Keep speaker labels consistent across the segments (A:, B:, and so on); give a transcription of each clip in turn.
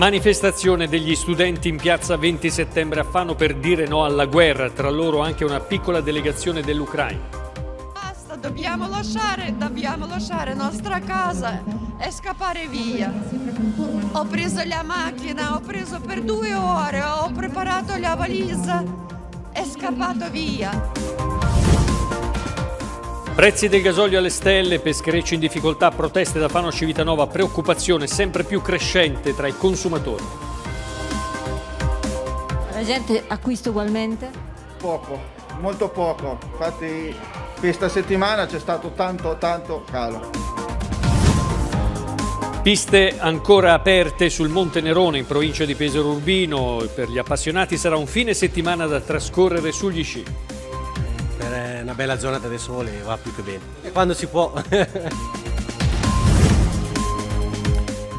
A: Manifestazione degli studenti in piazza 20 settembre a Fano per dire no alla guerra, tra loro anche una piccola delegazione dell'Ucraina.
B: Basta, dobbiamo lasciare, dobbiamo lasciare nostra casa e scappare via. Ho preso la macchina, ho preso per due ore, ho preparato la valigia e scappato via.
A: Prezzi del gasolio alle stelle, pescherecci in difficoltà, proteste da Fano Civitanova, preoccupazione sempre più crescente tra i consumatori.
C: La gente acquista ugualmente?
D: Poco, molto poco. Infatti questa settimana c'è stato tanto tanto calo.
A: Piste ancora aperte sul Monte Nerone in provincia di Pesaro Urbino. Per gli appassionati sarà un fine settimana da trascorrere sugli sci
E: una bella giornata di sole va più che bene. Quando si può.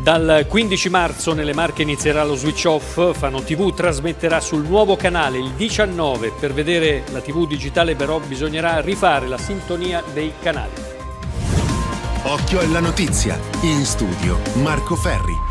A: Dal 15 marzo nelle Marche inizierà lo switch off, Fano TV trasmetterà sul nuovo canale il 19, per vedere la TV digitale però bisognerà rifare la sintonia dei canali.
F: Occhio alla notizia, in studio Marco Ferri.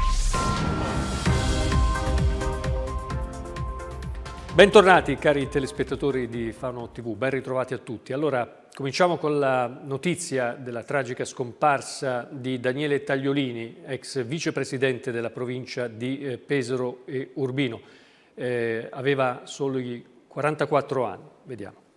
A: Bentornati cari telespettatori di Fano TV, ben ritrovati a tutti. Allora, cominciamo con la notizia della tragica scomparsa di Daniele Tagliolini, ex vicepresidente della provincia di eh, Pesaro e Urbino. Eh, aveva solo 44 anni, vediamo.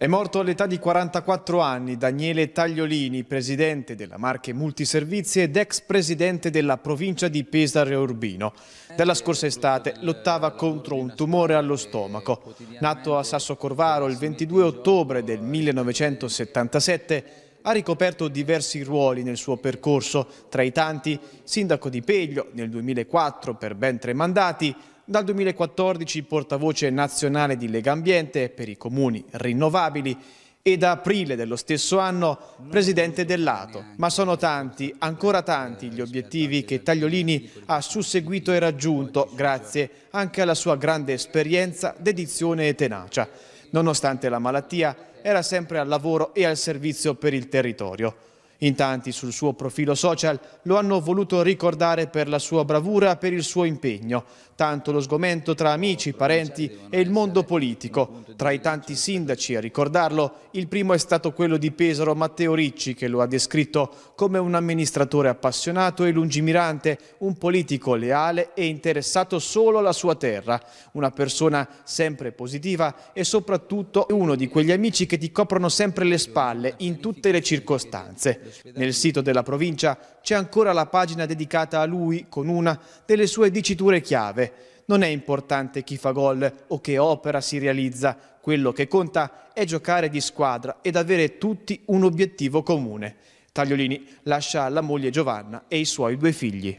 G: È morto all'età di 44 anni Daniele Tagliolini, presidente della Marche Multiservizi ed ex presidente della provincia di Pesaro e Urbino. Dalla scorsa estate lottava contro un tumore allo stomaco. Nato a Sasso Corvaro il 22 ottobre del 1977, ha ricoperto diversi ruoli nel suo percorso, tra i tanti sindaco di Peglio nel 2004 per ben tre mandati, dal 2014 portavoce nazionale di Lega Ambiente per i comuni rinnovabili e da aprile dello stesso anno presidente dell'Ato. Ma sono tanti, ancora tanti, gli obiettivi che Tagliolini ha susseguito e raggiunto grazie anche alla sua grande esperienza, dedizione e tenacia. Nonostante la malattia, era sempre al lavoro e al servizio per il territorio. In tanti sul suo profilo social lo hanno voluto ricordare per la sua bravura per il suo impegno, tanto lo sgomento tra amici, parenti e il mondo politico. Tra i tanti sindaci a ricordarlo, il primo è stato quello di Pesaro Matteo Ricci, che lo ha descritto come un amministratore appassionato e lungimirante, un politico leale e interessato solo alla sua terra, una persona sempre positiva e soprattutto uno di quegli amici che ti coprono sempre le spalle in tutte le circostanze. Nel sito della provincia c'è ancora la pagina dedicata a lui con una delle sue diciture chiave. Non è importante chi fa gol o che opera si realizza, quello che conta è giocare di squadra ed avere tutti un obiettivo comune. Tagliolini lascia la moglie Giovanna e i suoi due figli.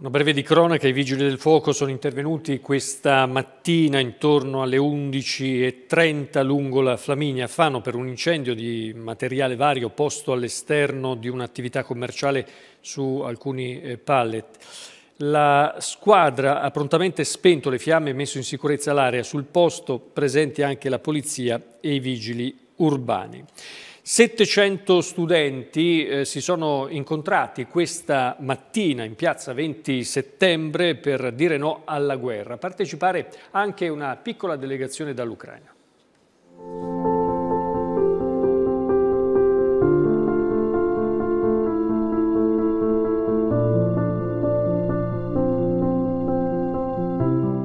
A: Una breve di cronaca, i vigili del fuoco sono intervenuti questa mattina intorno alle 11.30 lungo la Flaminia Fano per un incendio di materiale vario posto all'esterno di un'attività commerciale su alcuni eh, pallet. La squadra ha prontamente spento le fiamme e messo in sicurezza l'area. Sul posto presenti anche la polizia e i vigili urbani. 700 studenti eh, si sono incontrati questa mattina in piazza 20 settembre per dire no alla guerra. Partecipare anche una piccola delegazione dall'Ucraina.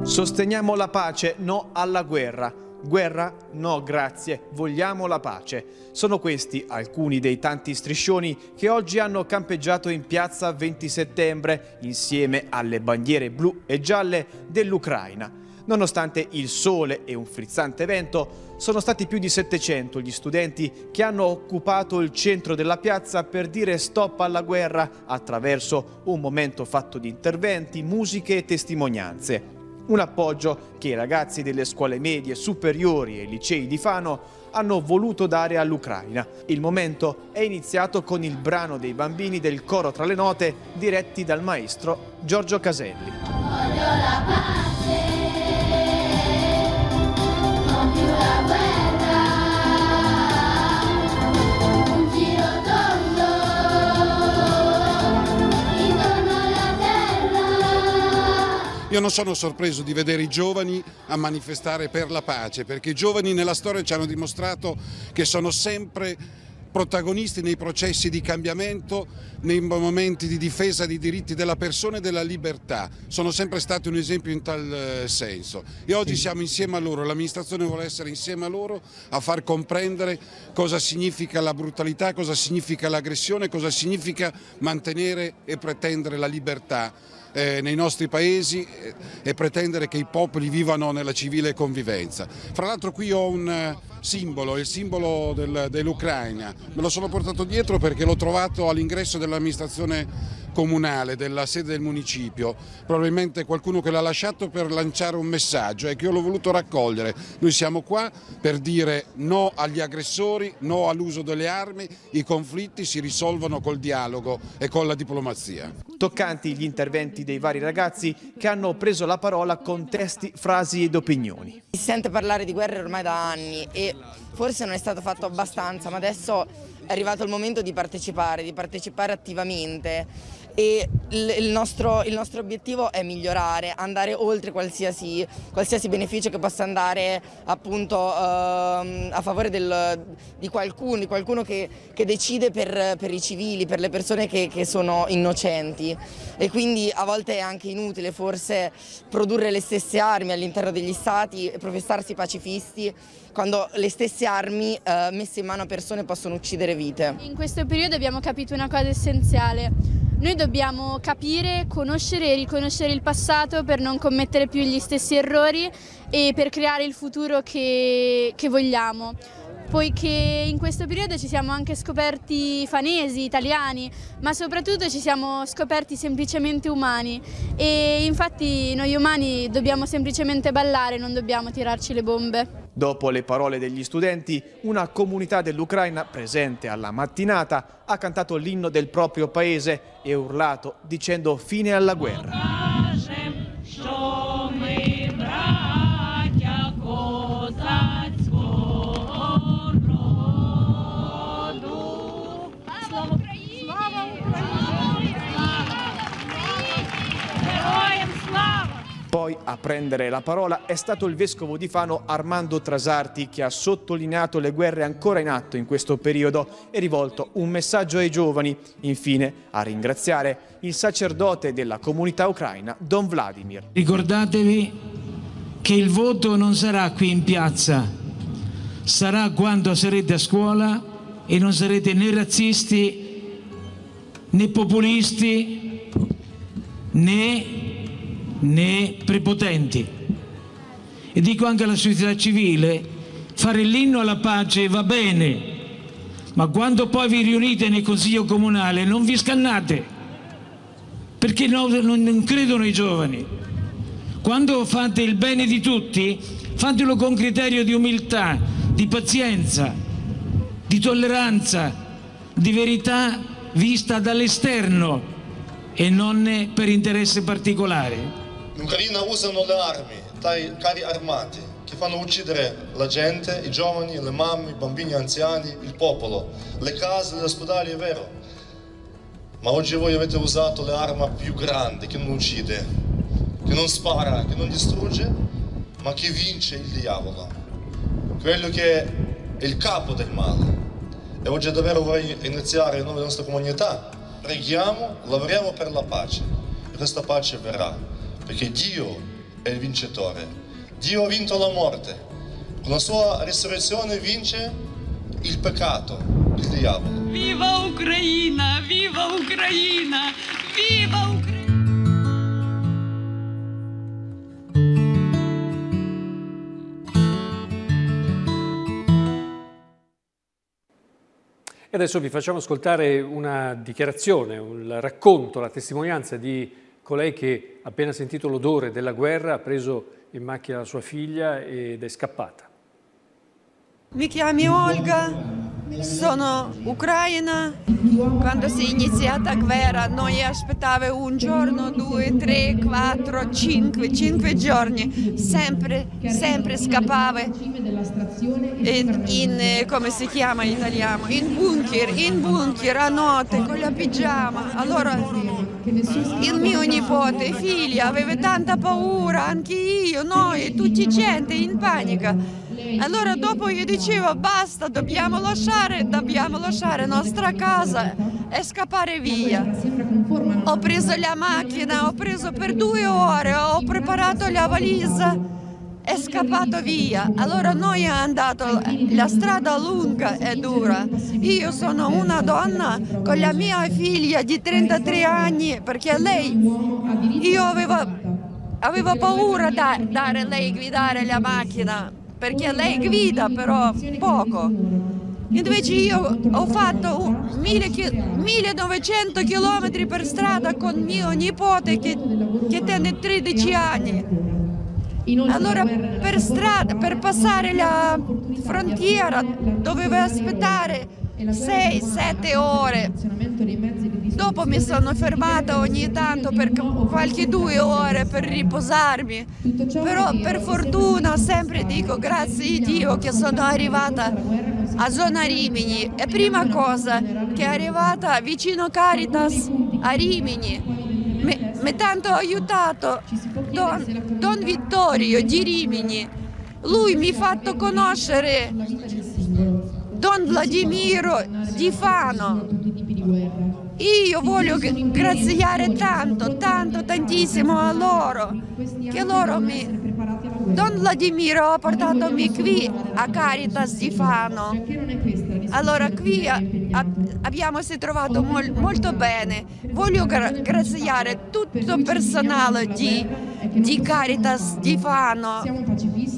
G: Sosteniamo la pace, no alla guerra. Guerra? No, grazie, vogliamo la pace. Sono questi alcuni dei tanti striscioni che oggi hanno campeggiato in piazza 20 settembre insieme alle bandiere blu e gialle dell'Ucraina. Nonostante il sole e un frizzante vento, sono stati più di 700 gli studenti che hanno occupato il centro della piazza per dire stop alla guerra attraverso un momento fatto di interventi, musiche e testimonianze. Un appoggio che i ragazzi delle scuole medie, superiori e licei di Fano hanno voluto dare all'Ucraina. Il momento è iniziato con il brano dei bambini del coro tra le note diretti dal maestro Giorgio Caselli. Voglio la pace,
H: Io non sono sorpreso di vedere i giovani a manifestare per la pace, perché i giovani nella storia ci hanno dimostrato che sono sempre protagonisti nei processi di cambiamento, nei momenti di difesa dei diritti della persona e della libertà. Sono sempre stati un esempio in tal eh, senso. E oggi siamo insieme a loro, l'amministrazione vuole essere insieme a loro a far comprendere cosa significa la brutalità, cosa significa l'aggressione, cosa significa mantenere e pretendere la libertà eh, nei nostri paesi eh, e pretendere che i popoli vivano nella civile convivenza. Fra l'altro qui ho un eh, simbolo, il simbolo del, dell'Ucraina, me lo sono portato dietro perché l'ho trovato all'ingresso dell'amministrazione comunale, della sede del municipio, probabilmente qualcuno che l'ha lasciato per lanciare un messaggio e che io l'ho voluto raccogliere. Noi siamo qua per dire no agli aggressori, no all'uso delle armi, i conflitti si risolvono col dialogo e con la diplomazia.
G: Toccanti gli interventi dei vari ragazzi che hanno preso la parola con testi, frasi ed opinioni.
I: Si sente parlare di guerre ormai da anni e forse non è stato fatto abbastanza, ma adesso è arrivato il momento di partecipare, di partecipare attivamente e il nostro, il nostro, obiettivo è migliorare, andare oltre qualsiasi, qualsiasi beneficio che possa andare appunto uh, a favore del, di qualcuno, di qualcuno che, che decide per, per, i civili, per le persone che, che sono innocenti e quindi a volte è anche inutile forse produrre le stesse armi all'interno degli stati e professarsi pacifisti quando le stesse armi uh, messe in mano a persone possono uccidere vite.
J: In questo periodo abbiamo capito una cosa essenziale noi dobbiamo capire, conoscere e riconoscere il passato per non commettere più gli stessi errori e per creare il futuro che, che vogliamo poiché in questo periodo ci siamo anche scoperti fanesi, italiani, ma soprattutto ci siamo scoperti semplicemente umani e infatti noi umani dobbiamo semplicemente ballare, non dobbiamo tirarci le bombe.
G: Dopo le parole degli studenti, una comunità dell'Ucraina presente alla mattinata ha cantato l'inno del proprio paese e urlato dicendo fine alla guerra. Poi a prendere la parola è stato il vescovo di Fano Armando Trasarti che ha sottolineato le guerre ancora in atto in questo periodo e rivolto un messaggio ai giovani. Infine a ringraziare il sacerdote della comunità ucraina Don Vladimir.
K: Ricordatevi che il voto non sarà qui in piazza, sarà quando sarete a scuola e non sarete né razzisti né populisti né né prepotenti. E dico anche alla società civile, fare l'inno alla pace va bene, ma quando poi vi riunite nel Consiglio Comunale non vi scannate, perché no, non credono i giovani. Quando fate il bene di tutti, fatelo con criterio di umiltà, di pazienza, di tolleranza, di verità vista dall'esterno e non per interesse particolare.
L: L'Ucraina usano le armi, i carri armati, che fanno uccidere la gente, i giovani, le mamme, i bambini anziani, il popolo, le case, gli ospedali, è vero. Ma oggi voi avete usato l'arma più grande, che non uccide, che non spara, che non distrugge, ma che vince il diavolo. Quello che è il capo del male. E oggi davvero vorrei iniziare in nome della nostra comunità. Preghiamo, lavoriamo per la pace. E questa pace verrà perché Dio è il vincitore. Dio ha vinto la morte. Con la sua risurrezione vince il peccato, il diavolo.
M: Viva Ucraina! Viva Ucraina! Viva Ucraina!
A: E adesso vi facciamo ascoltare una dichiarazione, un racconto, la testimonianza di colei che appena sentito l'odore della guerra ha preso in macchina sua figlia ed è scappata.
B: Mi chiami Olga, sono ucraina. Quando si è iniziata la guerra noi aspettavamo un giorno, due, tre, quattro, cinque, cinque giorni, sempre, sempre scappava in, in, come si chiama in italiano, in bunker, in bunker a notte con la pigiama. Allora il mio nipote, i figli, aveva tanta paura, anche io, noi, tutti gente in panica. Allora dopo io dicevo basta, dobbiamo lasciare, dobbiamo lasciare nostra casa e scappare via. Ho preso la macchina, ho preso per due ore, ho preparato la valigia è scappato via. Allora noi è andato, la strada lunga e dura. Io sono una donna con la mia figlia di 33 anni perché lei, io avevo, avevo paura di dare lei guidare la macchina perché lei guida però poco. Invece io ho fatto 1900 km per strada con mio nipote che, che tiene 13 anni. Allora per strada, per passare la frontiera dovevo aspettare 6-7 ore. Dopo mi sono fermata ogni tanto per qualche due ore per riposarmi. Però per fortuna sempre dico grazie a Dio che sono arrivata a zona Rimini. E prima cosa che è arrivata vicino Caritas a Rimini mi tanto aiutato Don, Don Vittorio di Rimini. Lui mi ha fatto conoscere Don Vladimiro di Fano. Io voglio graziare tanto, tanto, tantissimo a loro, che loro mi... Don Vladimiro ha portato qui a Caritas di Fano. Allora qui abbiamo si trovato mol, molto bene. Voglio graziare tutto il personale di, di Caritas di Fano,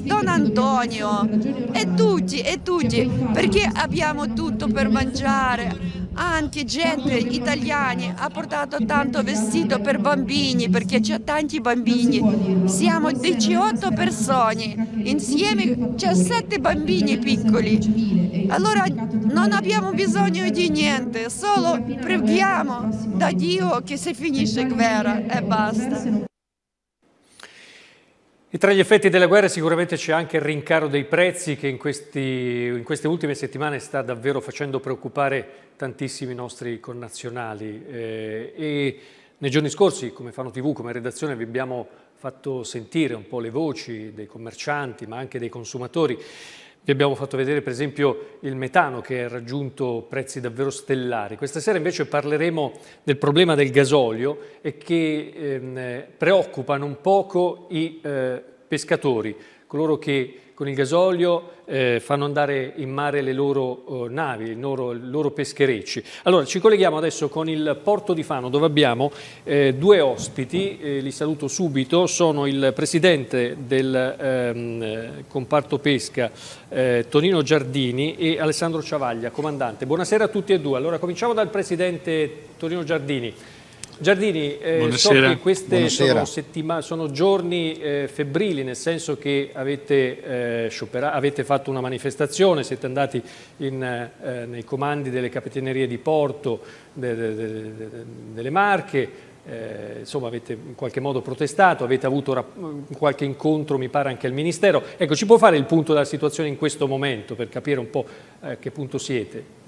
B: Don Antonio e tutti, e tutti, perché abbiamo tutto per mangiare. Anche gente italiana ha portato tanto vestito per bambini perché c'è tanti bambini. Siamo 18 persone, insieme c'è 7 bambini piccoli. Allora non abbiamo bisogno di niente, solo preghiamo da Dio che si finisce guerra e basta.
A: E tra gli effetti della guerra sicuramente c'è anche il rincaro dei prezzi che in, questi, in, queste ultime settimane sta davvero facendo preoccupare tantissimi nostri connazionali. Eh, e nei giorni scorsi, come Fano TV, come redazione, vi abbiamo fatto sentire un po' le voci dei commercianti, ma anche dei consumatori. Vi abbiamo fatto vedere per esempio il metano che ha raggiunto prezzi davvero stellari. Questa sera invece parleremo del problema del gasolio e che ehm, preoccupa non poco i eh, pescatori, coloro che con il gasolio eh, fanno andare in mare le loro eh, navi, i loro, loro, pescherecci. Allora ci colleghiamo adesso con il porto di Fano dove abbiamo eh, due ospiti, li saluto subito, sono il presidente del ehm, comparto pesca eh, Tonino Giardini e Alessandro Ciavaglia, comandante. Buonasera a tutti e due. Allora cominciamo dal presidente Tonino Giardini. Giardini, eh, so che questi sono, sono, giorni eh, febbrili, nel senso che avete, eh, avete, fatto una manifestazione, siete andati in, eh, nei comandi delle capitanerie di porto de, de, de, delle Marche, eh, insomma avete in qualche modo protestato, avete avuto qualche incontro mi pare anche al Ministero. Ecco, ci può fare il punto della situazione in questo momento per capire un po' a che punto siete?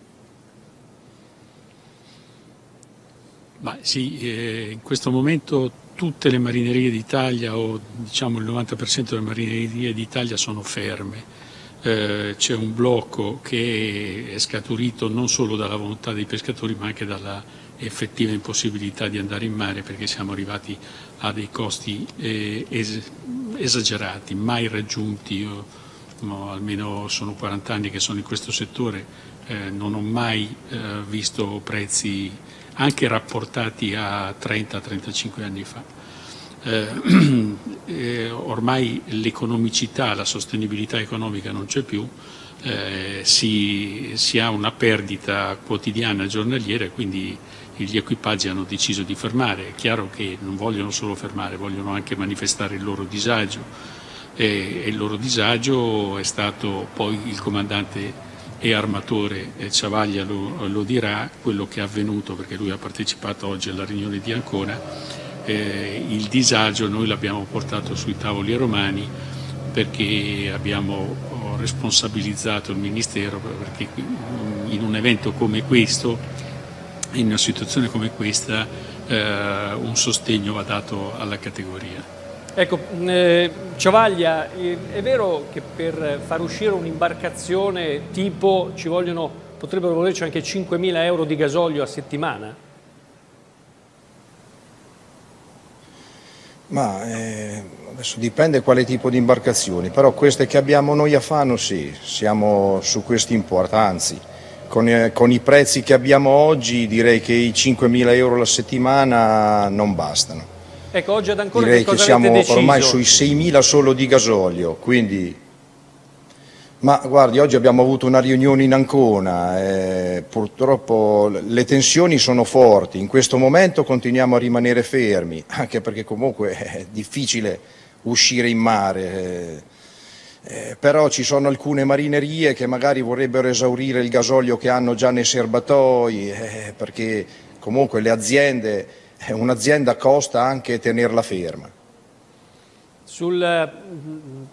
N: Ma sì, eh, in questo momento tutte le marinerie d'Italia o diciamo il 90% delle marinerie d'Italia sono ferme. Eh, c'è un blocco che è scaturito non solo dalla volontà dei pescatori ma anche dalla effettiva impossibilità di andare in mare perché siamo arrivati a dei costi eh, es esagerati, mai raggiunti. Io, no, almeno sono 40 anni che sono in questo settore, eh, non ho mai eh, visto prezzi anche rapportati a 30-35 anni fa. Eh, eh, ormai l'economicità, la sostenibilità economica non c'è più, eh, si, si, ha una perdita quotidiana giornaliera e quindi gli equipaggi hanno deciso di fermare. È chiaro che non vogliono solo fermare, vogliono anche manifestare il loro disagio e, e il loro disagio è stato poi il comandante e armatore Ciavaglia lo, lo, dirà, quello che è avvenuto perché lui ha partecipato oggi alla riunione di Ancona, eh, il disagio noi l'abbiamo portato sui tavoli romani perché abbiamo responsabilizzato il Ministero perché in un evento come questo, in una situazione come questa, eh, un sostegno va dato alla categoria.
A: Ecco, eh, Ciavaglia, è vero che per far uscire un'imbarcazione tipo ci vogliono, potrebbero volerci anche 5.000 euro di gasolio a settimana?
O: Ma eh, adesso dipende quale tipo di imbarcazioni, però queste che abbiamo noi a Fano sì, siamo su questi importi, anzi con, eh, con, i prezzi che abbiamo oggi direi che i 5.000 euro la settimana non bastano.
A: Ecco, oggi ad ancora
O: direi
A: che,
O: che siamo ormai sui 6.000 solo di gasolio, quindi ma guardi, oggi abbiamo avuto una riunione in Ancona, eh, purtroppo le tensioni sono forti, in questo momento continuiamo a rimanere fermi, anche perché comunque è difficile uscire in mare, eh, eh, però ci sono alcune marinerie che magari vorrebbero esaurire il gasolio che hanno già nei serbatoi, eh, perché comunque le aziende, un'azienda costa anche tenerla ferma.
A: Sul,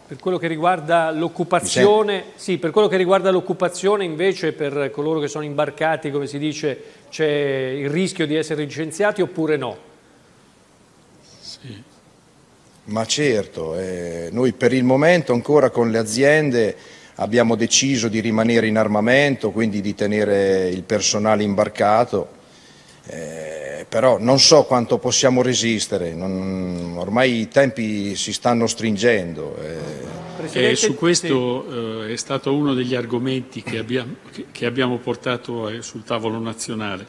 A: per quello che riguarda l'occupazione, sì, per quello che riguarda l'occupazione invece per coloro che sono imbarcati, come si dice, c'è il rischio di essere licenziati oppure no?
N: Sì.
O: Ma certo, eh, noi per il momento ancora con le aziende abbiamo deciso di rimanere in armamento, quindi di tenere il personale imbarcato. Eh, però non so quanto possiamo resistere, non, ormai i tempi si stanno stringendo.
N: Eh. su questo sì. eh, è stato uno degli argomenti che abbiamo, che, che abbiamo portato eh, sul tavolo nazionale,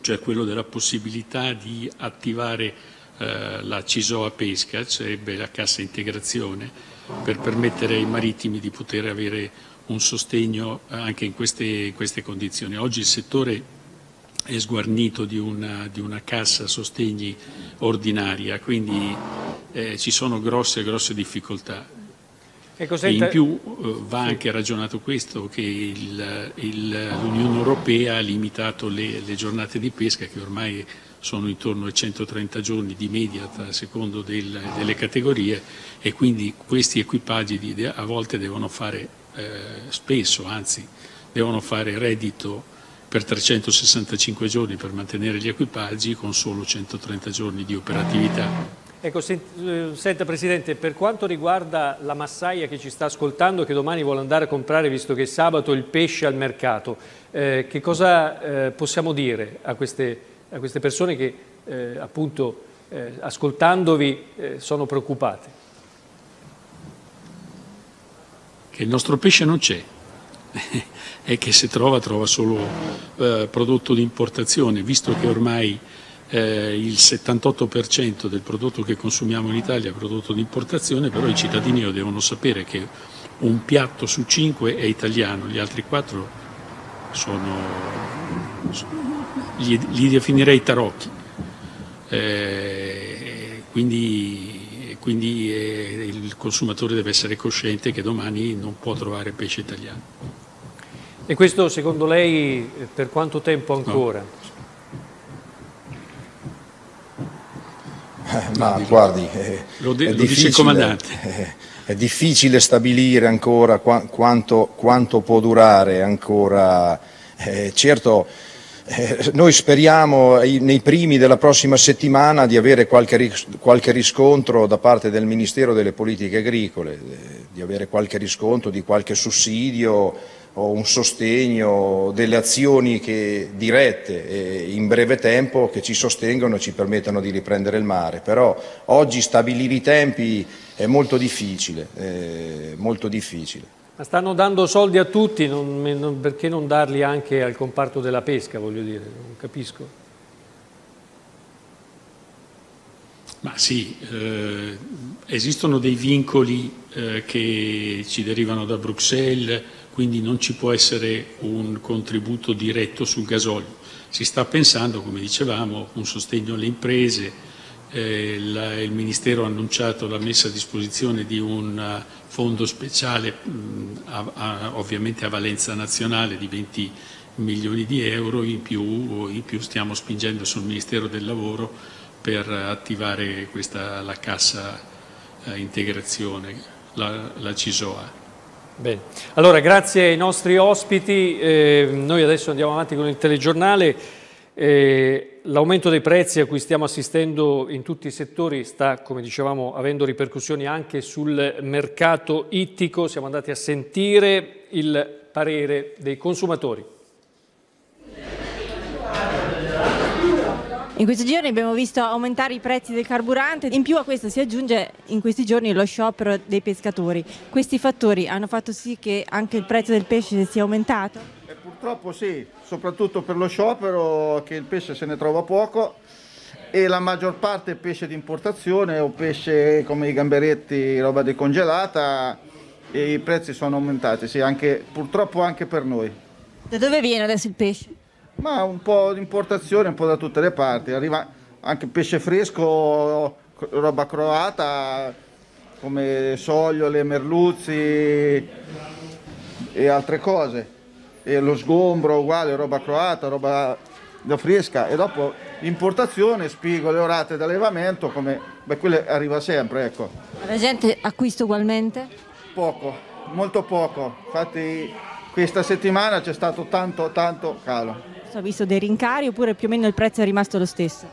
N: cioè quello della possibilità di attivare eh, la CISOA Pesca, sarebbe la cassa integrazione, per permettere ai marittimi di poter avere un sostegno anche in queste, in queste condizioni. Oggi il settore è sguarnito di una, di una cassa sostegni ordinaria, quindi eh, ci sono grosse, grosse difficoltà.
A: Ecco,
N: senta... in più eh, va sì. anche ragionato questo, che l'Unione Europea ha limitato le, le, giornate di pesca che ormai sono intorno ai 130 giorni di media a secondo del, delle categorie e quindi questi equipaggi di, a volte devono fare eh, spesso, anzi devono fare reddito per 365 giorni per mantenere gli equipaggi con solo 130 giorni di operatività.
A: Ecco, eh, senta Presidente, per quanto riguarda la massaia che ci sta ascoltando, che domani vuole andare a comprare, visto che è sabato, il pesce al mercato, eh, che cosa eh, possiamo dire a queste, a queste persone che eh, appunto eh, ascoltandovi eh, sono preoccupate?
N: Che il nostro pesce non c'è e che se trova trova solo eh, prodotto di importazione, visto che ormai eh, il 78% del prodotto che consumiamo in Italia è prodotto di importazione, però i cittadini devono sapere che un piatto su cinque è italiano, gli altri quattro sono, li, li definirei tarocchi. Eh, quindi, quindi eh, il consumatore deve essere cosciente che domani non può trovare pesce italiano.
A: E questo secondo lei per quanto tempo ancora?
O: Eh, ma guardi, è,
N: lo, de- è lo dice il comandante.
O: È, è, difficile stabilire ancora qua, quanto, quanto, può durare ancora. Eh, certo, eh, noi speriamo nei primi della prossima settimana di avere qualche, qualche, riscontro da parte del Ministero delle Politiche Agricole, eh, di avere qualche riscontro di qualche sussidio o un sostegno, delle azioni che, dirette eh, in breve tempo che ci sostengono e ci permettano di riprendere il mare. Però oggi stabilire i tempi è molto difficile, eh, molto difficile.
A: Ma stanno dando soldi a tutti, non, non, perché non darli anche al comparto della pesca, voglio dire, non capisco.
N: Ma sì, eh, esistono dei vincoli eh, che ci derivano da Bruxelles, quindi non ci può essere un contributo diretto sul gasolio. Si sta pensando, come dicevamo, un sostegno alle imprese, eh, la, il Ministero ha annunciato la messa a disposizione di un uh, fondo speciale mh, a, a, ovviamente a valenza nazionale di 20 milioni di euro, in più, in più stiamo spingendo sul Ministero del Lavoro per attivare questa, la cassa eh, integrazione, la, la CISOA.
A: Bene, allora grazie ai nostri ospiti, eh, noi adesso andiamo avanti con il telegiornale. Eh, L'aumento dei prezzi a cui stiamo assistendo in tutti i settori sta, come dicevamo, avendo ripercussioni anche sul mercato ittico. Siamo andati a sentire il parere dei consumatori.
C: In questi giorni abbiamo visto aumentare i prezzi del carburante, in più a questo si aggiunge in questi giorni lo sciopero dei pescatori. Questi fattori hanno fatto sì che anche il prezzo del pesce sia aumentato?
D: E purtroppo sì, soprattutto per lo sciopero che il pesce se ne trova poco e la maggior parte è pesce di importazione o pesce come i gamberetti, roba decongelata e i prezzi sono aumentati, sì, anche, purtroppo anche per noi.
C: Da dove viene adesso il pesce?
D: Ma un po' di importazione, un po' da tutte le parti. Arriva anche pesce fresco, roba croata, come sogliole, merluzzi e altre cose. E lo sgombro uguale, roba croata, roba da fresca. E dopo l'importazione, spigole orate d'allevamento, come beh, quelle arriva sempre, ecco.
C: La gente acquista ugualmente?
D: Poco, molto poco. Infatti questa settimana c'è stato tanto, tanto calo.
C: Ha visto dei rincari oppure più o meno il prezzo è rimasto lo stesso?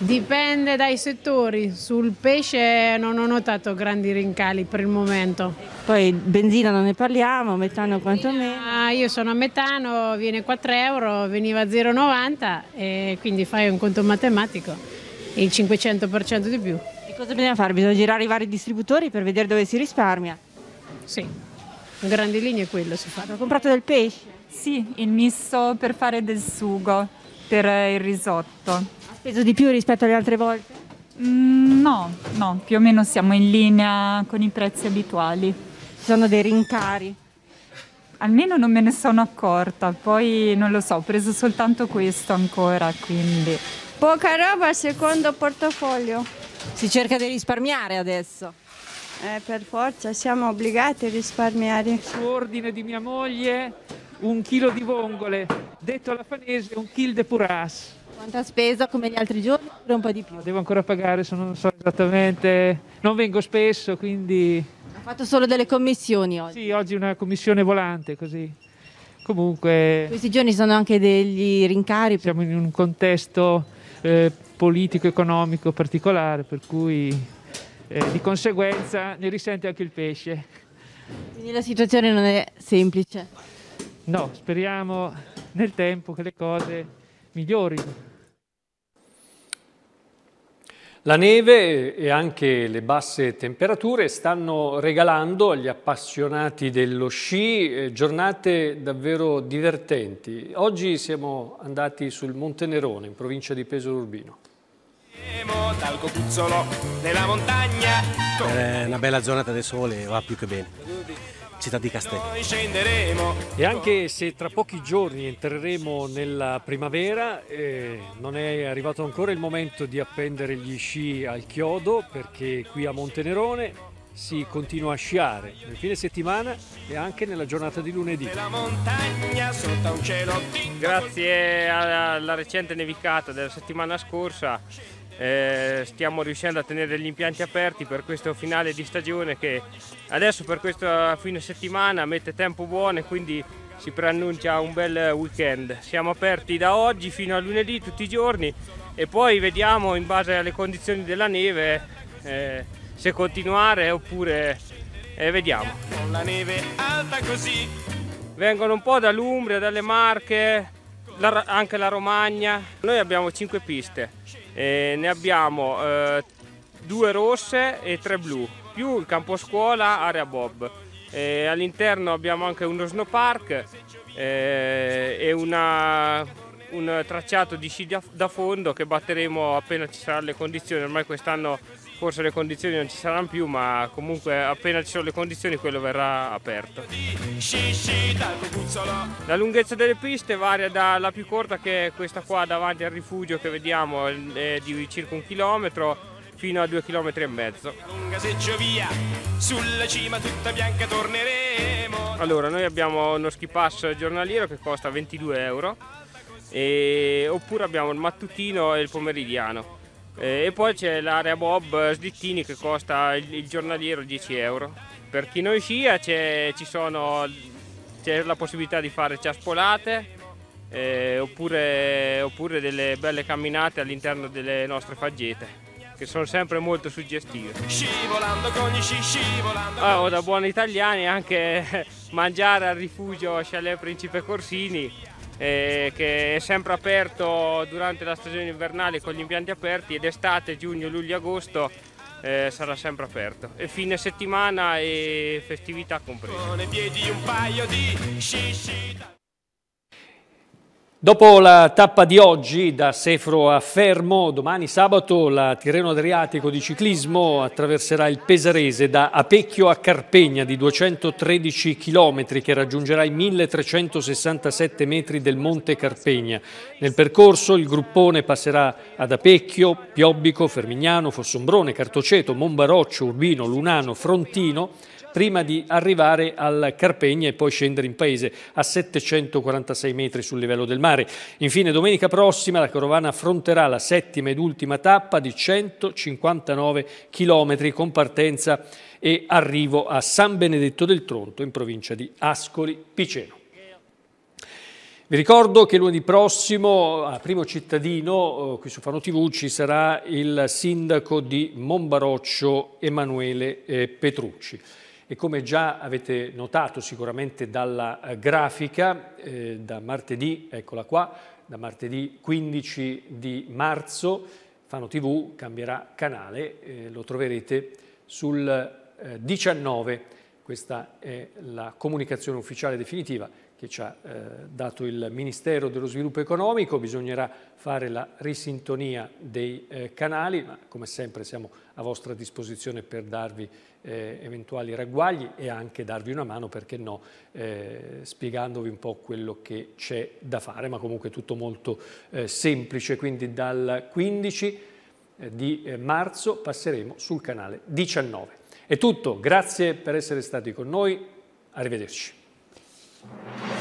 P: Dipende dai settori, sul pesce non ho notato grandi rincali per il momento.
C: Poi benzina non ne parliamo, metano quantomeno.
P: Ah, io sono a metano, viene 4 euro, veniva 0,90 e quindi fai un conto matematico, il 500% di più.
C: E cosa bisogna fare? Bisogna girare i vari distributori per vedere dove si risparmia?
P: Sì, in grandi linee quello si fa.
C: Ho comprato del pesce?
Q: Sì, il misto per fare del sugo, per il risotto.
C: Ha speso di più rispetto alle altre volte?
Q: Mm, no, no, più o meno siamo in linea con i prezzi abituali.
C: Ci sono dei rincari?
Q: Almeno non me ne sono accorta, poi non lo so, ho preso soltanto questo ancora, quindi...
R: Poca roba secondo portafoglio.
C: Si cerca di risparmiare adesso.
R: Eh, per forza, siamo obbligati a risparmiare.
S: Su ordine di mia moglie, un chilo di vongole, detto alla fanese un chil de puras.
C: Quanto ha speso come gli altri giorni oppure un po' di più?
S: Devo ancora pagare, se non so esattamente, non vengo spesso, quindi...
C: Ha fatto solo delle commissioni oggi?
S: Sì, oggi una commissione volante, così. Comunque...
C: Questi giorni sono anche degli rincari?
S: Siamo in un contesto eh, politico-economico particolare, per cui eh, di conseguenza ne risente anche il pesce.
C: Quindi la situazione non è semplice?
S: No, speriamo nel tempo che le cose migliorino.
A: La neve e anche le basse temperature stanno regalando agli appassionati dello sci eh, giornate davvero divertenti. Oggi siamo andati sul Monte Nerone, in provincia di Pesaro Urbino.
T: Dal copuzzolo della montagna.
E: Per una bella giornata di sole va più che bene città di Castello.
A: E anche se tra pochi giorni entreremo nella primavera, eh, non è arrivato ancora il momento di appendere gli sci al chiodo perché qui a Montenerone si continua a sciare nel fine settimana e anche nella giornata di lunedì.
U: Grazie alla recente nevicata della settimana scorsa eh, stiamo riuscendo a tenere gli impianti aperti per questo finale di stagione che adesso per questo fine settimana mette tempo buono e quindi si preannuncia un bel weekend. Siamo aperti da oggi fino a lunedì tutti i giorni e poi vediamo in base alle condizioni della neve eh, se continuare oppure eh, vediamo. Con la neve alta così. Vengono un po' dall'Umbria, dalle Marche, la, anche la Romagna. Noi abbiamo 5 piste e ne abbiamo eh, due rosse e tre blu, più il campo scuola, area bob. All'interno abbiamo anche uno snow park eh, e una, un tracciato di sci da fondo che batteremo appena ci saranno le condizioni. Ormai quest'anno forse le condizioni non ci saranno più, ma comunque appena ci sono le condizioni quello verrà aperto. La lunghezza delle piste varia dalla più corta che è questa qua davanti al rifugio che vediamo è di circa un chilometro fino a due chilometri e mezzo. Allora, noi abbiamo uno ski pass giornaliero che costa 22 euro e, oppure abbiamo il mattutino e il pomeridiano. Eh, e poi c'è l'area Bob Slittini che costa il, il giornaliero 10 euro. Per chi non scia c'è, la possibilità di fare ciaspolate eh, oppure, oppure delle belle camminate all'interno delle nostre faggete che sono sempre molto suggestive.
T: Scivolando con gli sci, scivolando
U: Ah, o da buoni italiani anche mangiare al rifugio Chalet Principe Corsini eh, che è sempre aperto durante la stagione invernale con gli impianti aperti ed estate, giugno, luglio, agosto eh, sarà sempre aperto e fine settimana e festività comprese.
T: Con i piedi un paio di sci, sci.
A: Dopo la tappa di oggi da Sefro a Fermo, domani sabato la Tirreno Adriatico di ciclismo attraverserà il Pesarese da Apecchio a Carpegna di 213 km che raggiungerà i 1367 metri del Monte Carpegna. Nel percorso il gruppone passerà ad Apecchio, Piobbico, Fermignano, Fossombrone, Cartoceto, Monbaroccio, Urbino, Lunano, Frontino prima di arrivare al Carpegna e poi scendere in paese a 746 metri sul livello del mare. Infine domenica prossima la carovana affronterà la settima ed ultima tappa di 159 chilometri con partenza e arrivo a San Benedetto del Tronto in provincia di Ascoli Piceno. Vi ricordo che lunedì prossimo, a Primo Cittadino, eh, qui su Fano TV, ci sarà il sindaco di Monbaroccio, Emanuele eh, Petrucci. E come già avete notato sicuramente dalla eh, grafica, eh, da martedì, eccola qua, da martedì 15 di marzo, Fano TV cambierà canale, eh, lo troverete sul eh, 19. Questa è la comunicazione ufficiale definitiva che ci ha eh, dato il Ministero dello Sviluppo Economico, bisognerà fare la risintonia dei eh, canali, ma come sempre siamo a vostra disposizione per darvi eh, eventuali ragguagli e anche darvi una mano, perché no, eh, spiegandovi un po' quello che c'è da fare, ma comunque tutto molto eh, semplice, quindi dal 15 eh, di marzo passeremo sul canale 19. È tutto, grazie per essere stati con noi, arrivederci. Thank you.